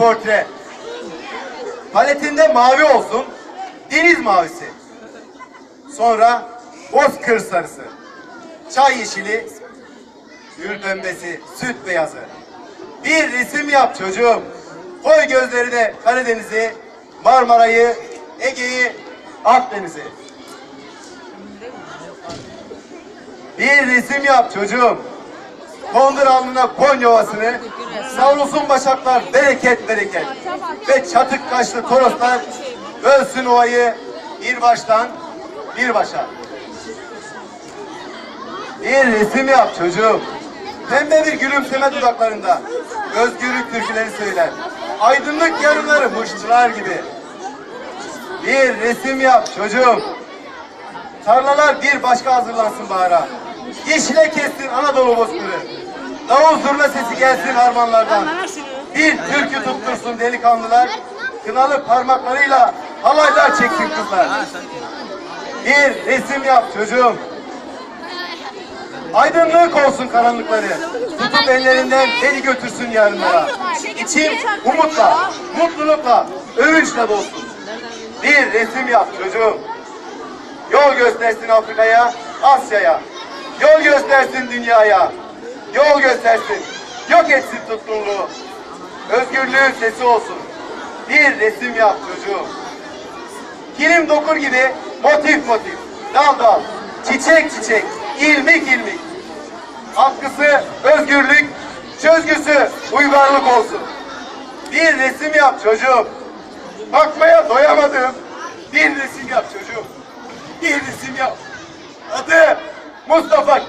portre. Paletinde mavi olsun, deniz mavisi. Sonra bozkır sarısı, çay yeşili, gül pembesi, süt beyazı. Bir resim yap çocuğum. Koy gözlerine Karadeniz'i, Marmara'yı, Ege'yi, Akdeniz'i. Bir resim yap çocuğum. Kondur alnına Konya savrulsun başaklar bereket bereket. Ve çatık kaşlı toroslar bölsün ovayı bir baştan bir başa. Bir resim yap çocuğum. Pembe bir gülümseme dudaklarında. Özgürlük türküleri söyler. Aydınlık yarınları muştular gibi. Bir resim yap çocuğum. Tarlalar bir başka hazırlansın bahara. Yeşile kessin Anadolu bozkırı. Davul zurna sesi gelsin harmanlardan. Bir türkü tuttursun delikanlılar. Kınalı parmaklarıyla halaylar çeksin kızlar. Bir resim yap çocuğum. Aydınlık olsun karanlıkları. Tutup ellerinden beni götürsün yarınlara. İçim umutla, mutlulukla, övünçle dolsun. Bir resim yap çocuğum. Yol göstersin Afrika'ya, Asya'ya. Yol göstersin dünyaya. Yol göstersin. Yok etsin tutkunluğu. Özgürlüğün sesi olsun. Bir resim yap çocuğum. Kilim dokur gibi motif motif, dal dal, çiçek çiçek, ilmik ilmik. Hakkısı özgürlük, çözgüsü uygarlık olsun. Bir resim yap çocuğum. Bakmaya doyamadım. Bir resim yap çocuğum. Bir resim yap. Adı Mustafa